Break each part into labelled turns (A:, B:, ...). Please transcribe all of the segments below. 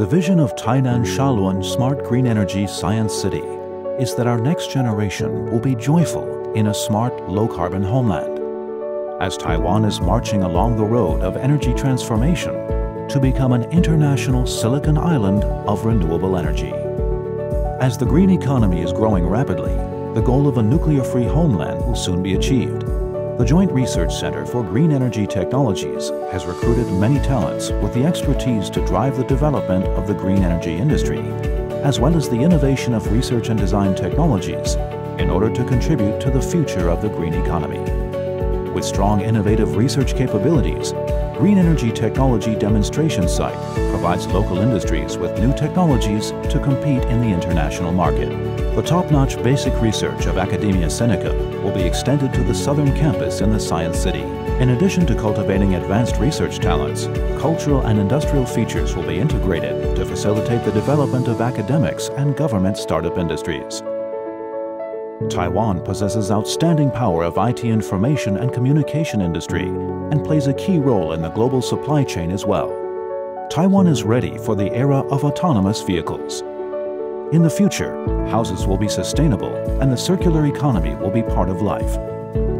A: The vision of Tainan Shalun Smart Green Energy Science City is that our next generation will be joyful in a smart, low-carbon homeland. As Taiwan is marching along the road of energy transformation to become an international Silicon Island of renewable energy. As the green economy is growing rapidly, the goal of a nuclear-free homeland will soon be achieved. The Joint Research Center for Green Energy Technologies has recruited many talents with the expertise to drive the development of the green energy industry, as well as the innovation of research and design technologies in order to contribute to the future of the green economy. With strong innovative research capabilities, Green Energy Technology Demonstration Site provides local industries with new technologies to compete in the international market. The top-notch basic research of Academia Sinica will be extended to the southern campus in the Science City. In addition to cultivating advanced research talents, cultural and industrial features will be integrated to facilitate the development of academics and government startup industries. Taiwan possesses outstanding power of IT information and communication industry and plays a key role in the global supply chain as well. Taiwan is ready for the era of autonomous vehicles. In the future, houses will be sustainable and the circular economy will be part of life.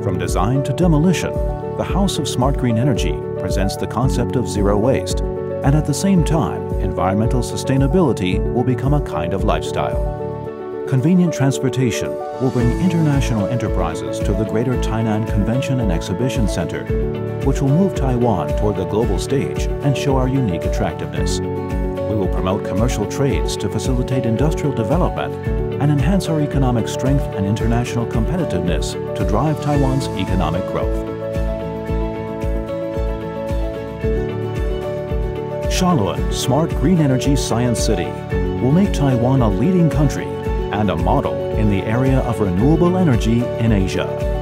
A: From design to demolition, the House of Smart Green Energy presents the concept of zero waste, and at the same time, environmental sustainability will become a kind of lifestyle. Convenient transportation will bring international enterprises to the Greater Tainan Convention and Exhibition Center, which will move Taiwan toward the global stage and show our unique attractiveness. We will promote commercial trades to facilitate industrial development and enhance our economic strength and international competitiveness to drive Taiwan's economic growth. Shalun Smart Green Energy Science City will make Taiwan a leading country and a model in the area of renewable energy in Asia.